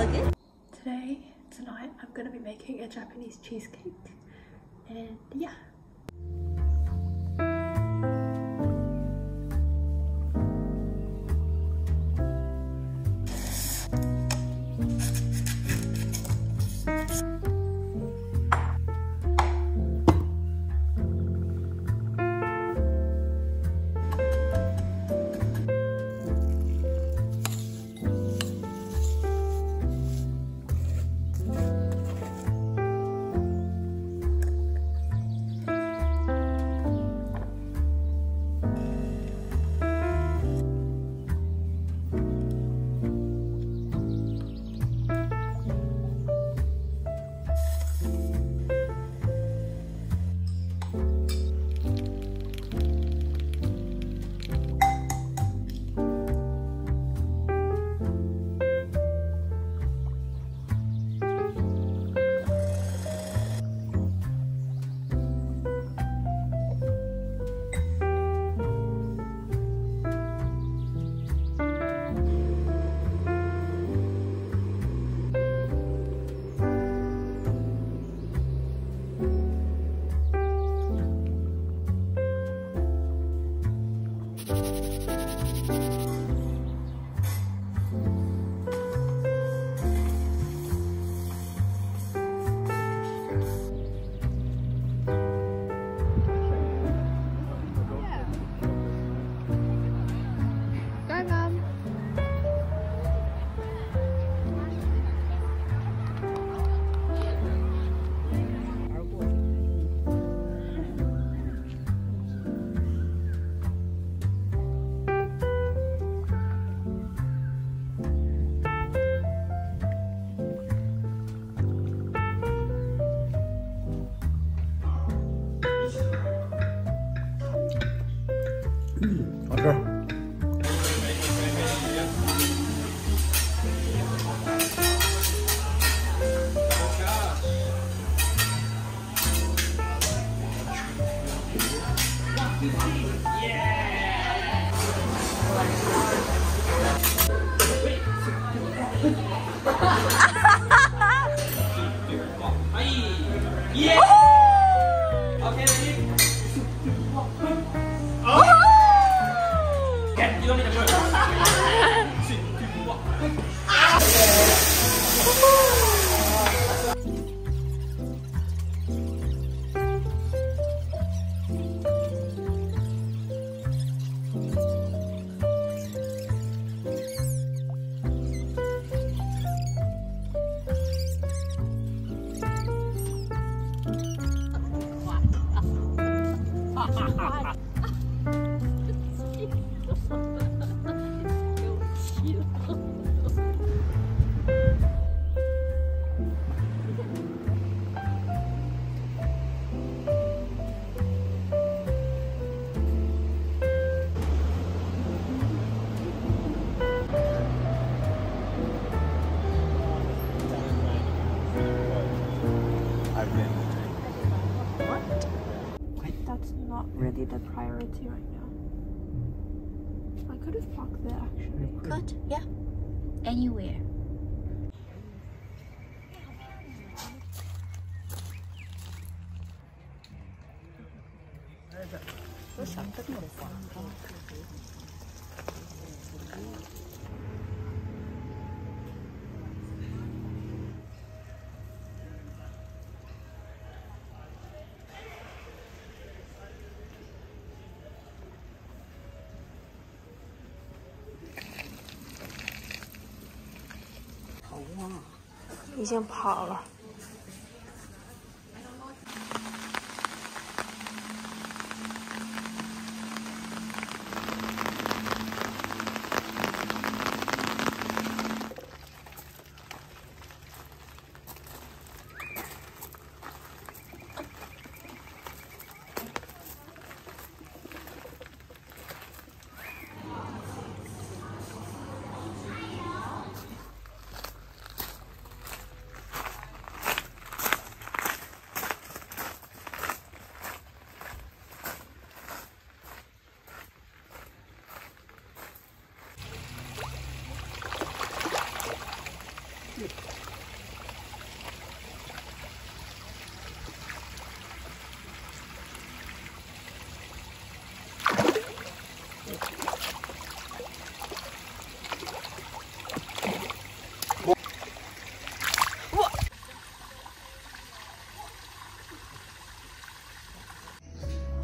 Okay. Today, tonight, I'm gonna be making a Japanese cheesecake. And yeah. Not really the priority right now. I could have parked there actually. Good. Yeah. Anywhere. 已经跑了。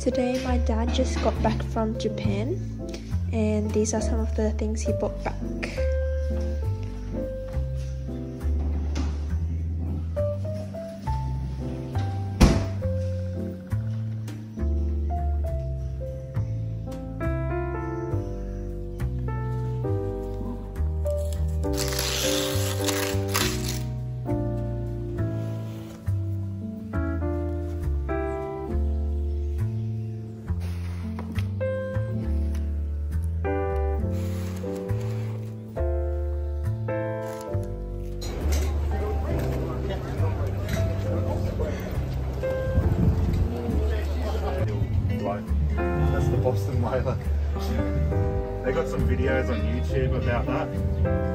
Today, my dad just got back from Japan, and these are some of the things he brought back. About that.